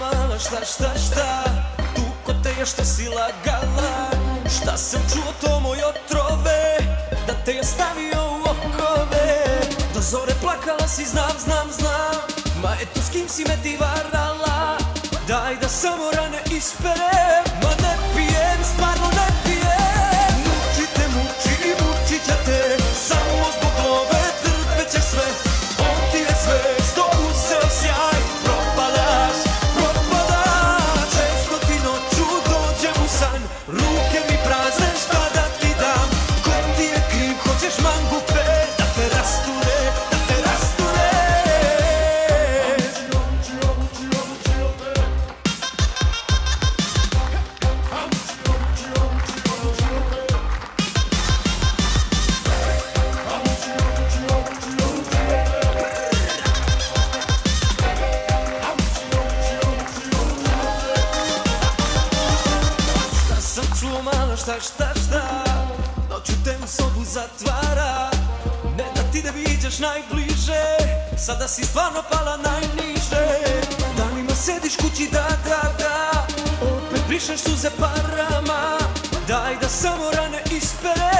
mala šta šta šta. Tu kod te što si lagala. Šta sam čuo to moj otrove Da te je stavio u okove. Do zore plakala si znam znam znam. Ma eto s kim si me ti varala Daj da samo rane isperem Šta šta šta. Noću te sobu zatvara. Ne da ti da viđaš najbliže. Sada si stvarno pala najniže. Danima sediš kući da da da. Opet brišeš suze parama. Daj da samo rane ispere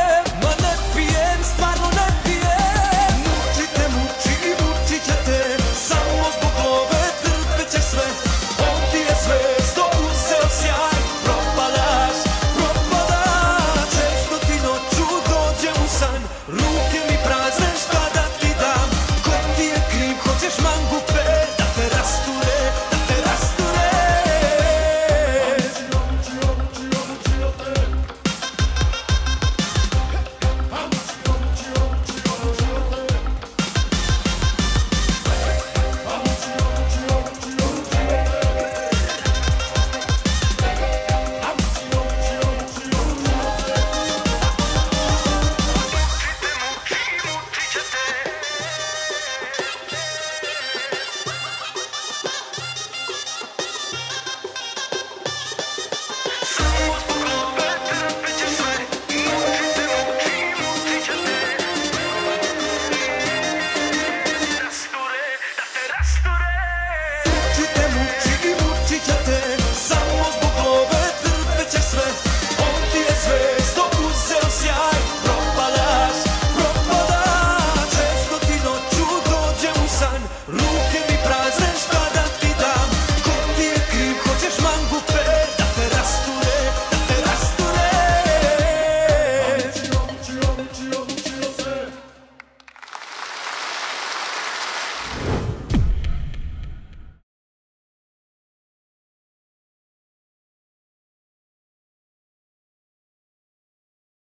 sun,